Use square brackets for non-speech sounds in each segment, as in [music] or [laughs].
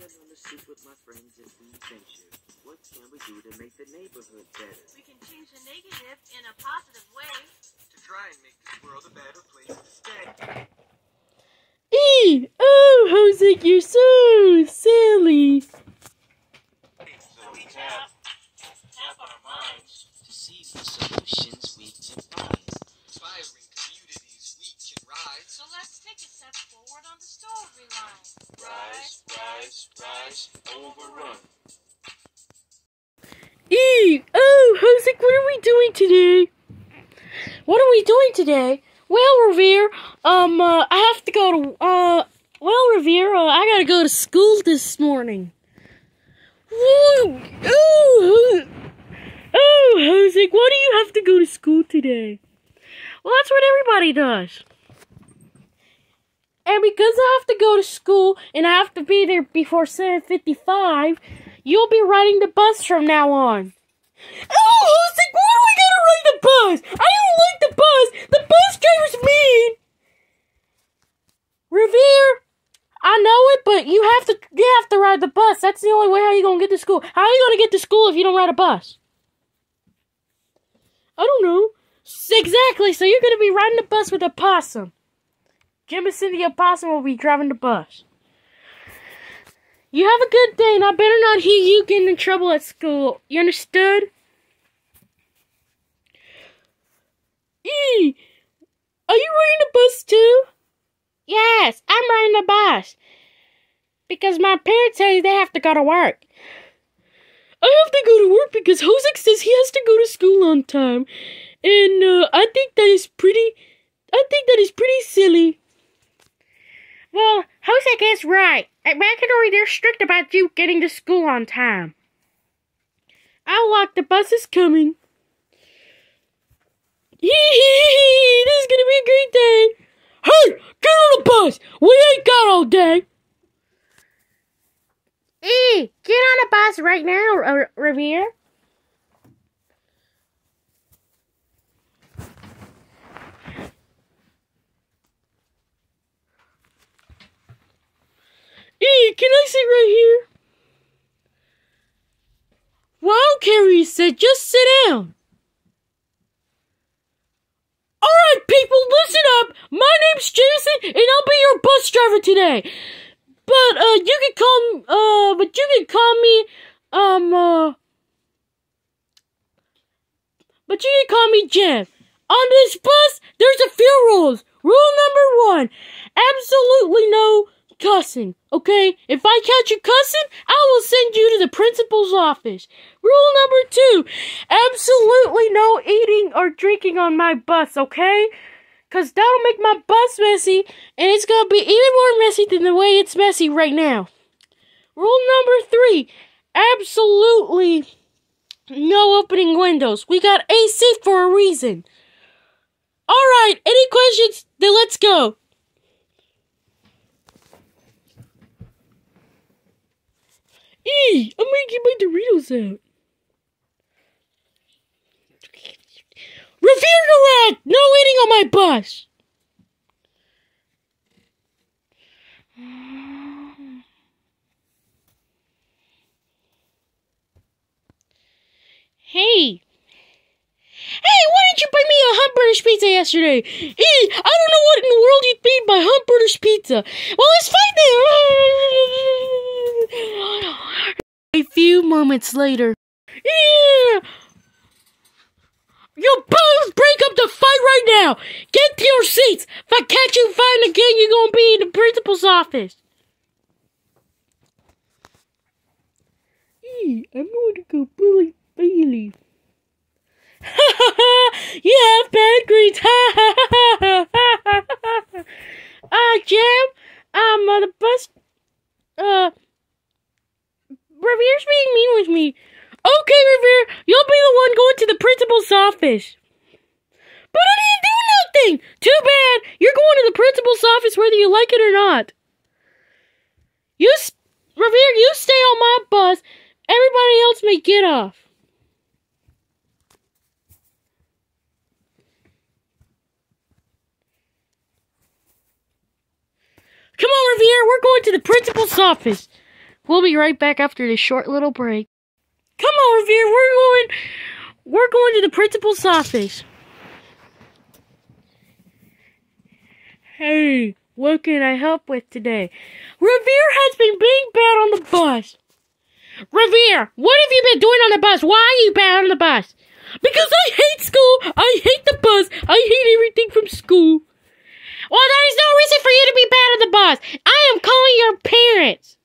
chilling on the stoop with my friends is the adventure. What can we do to make the neighborhood better? We can change the negative in a positive way. To try and make this world a better place to stay. E! Oh, Jose, you're so today? What are we doing today? Well, Revere, um, uh, I have to go to, uh, well, Revere, uh, I gotta go to school this morning. Woo! Oh, oh, Jose, why do you have to go to school today? Well, that's what everybody does. And because I have to go to school and I have to be there before 7.55, you'll be riding the bus from now on. Oh, Jose, why do we gotta ride the bus? I don't like the bus. The bus driver's mean. Revere, I know it, but you have to you have to ride the bus. That's the only way how you gonna get to school. How are you gonna get to school if you don't ride a bus? I don't know. Exactly. So you're gonna be riding the bus with a possum. Jimison the opossum will be driving the bus. You have a good day, and I better not hear you getting in trouble at school. You understood? Are you riding the bus too? Yes, I'm riding the bus. Because my parents say they have to go to work. I have to go to work because Hosek says he has to go to school on time. And uh, I think that is pretty I think that is pretty silly. Well, Hosek is right. At Macinori, they're strict about you getting to school on time. I'll lock the bus is coming. Hee hee hee! This is gonna be a great day. Hey, get on the bus. We ain't got all day. E, get on the bus right now, R- Revere. E, can I sit right here? Wow, Carrie said, just sit down. Alright, people, listen up. My name's Jason, and I'll be your bus driver today. But, uh, you can call, uh, but you can call me, um, uh, but you can call me Jeff. On this bus, there's a few rules. Rule number one, absolutely no cussing, okay? If I catch you cussing, I will send you to the principal's office. Rule number two, absolutely no eating or drinking on my bus, okay? Cause that'll make my bus messy, and it's gonna be even more messy than the way it's messy right now. Rule number three, absolutely no opening windows. We got AC for a reason. Alright, any questions? Then let's go. E, I'm gonna get my Doritos out. Revere Garage! No eating on my bus! Hey! Hey, why didn't you buy me a Humburger's pizza yesterday? E, I don't know what in the world you'd mean by Humburger's pizza. Well, let's find out. [laughs] A few moments later. Yeah! You both break up the fight right now! Get to your seats! If I catch you fighting again, you're gonna be in the principal's office. E, I'm going to go bully Bailey. you have bad grades. uh, Jim, um, uh, the bus, uh, Revere's being mean with me. Okay, Revere, you'll be the one going to the principal's office. But I didn't do nothing. Too bad. You're going to the principal's office whether you like it or not. You, Revere, you stay on my bus. Everybody else may get off. Come on, Revere, we're going to the principal's office. We'll be right back after this short little break. Come on, Revere, we're going we're going to the principal's office. Hey, what can I help with today? Revere has been being bad on the bus. Revere, what have you been doing on the bus? Why are you bad on the bus? Because I hate school. I hate the bus. I hate everything from school. Well, that is no reason for you to be bad on the bus. I am calling your parents.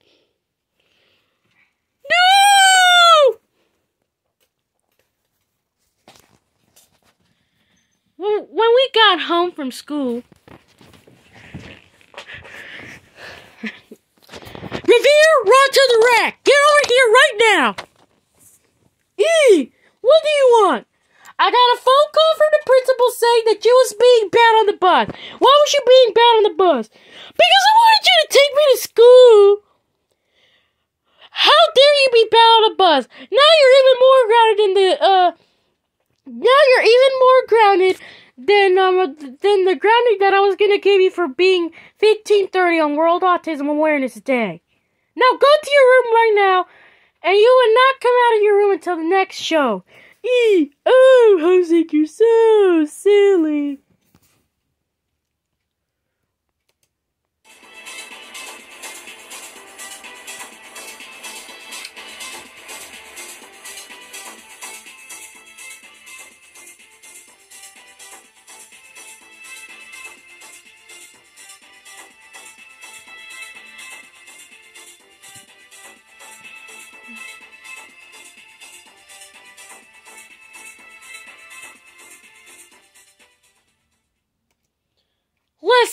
No! When, we got home from school, Revere, run to the rack. Get over here right now. E, what do you want? I got a phone call from the principal saying that you was being bad on the bus. Why was you being bad on the bus? Because I wanted you to take me to school. How dare you be bad on the bus? Now you're even more grounded than the uh. Now you're even more grounded than um than the grounding that I was gonna give you for being 1530 on World Autism Awareness Day. Now go to your room right now, and you will not come out of your room until the next show. E oh, Jose, you're so silly.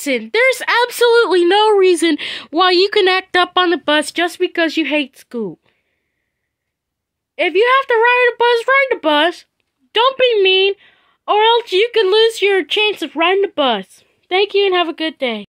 Listen, there's absolutely no reason why you can act up on the bus just because you hate school. If you have to ride a bus, ride the bus. Don't be mean, or else you can lose your chance of riding the bus. Thank you and have a good day.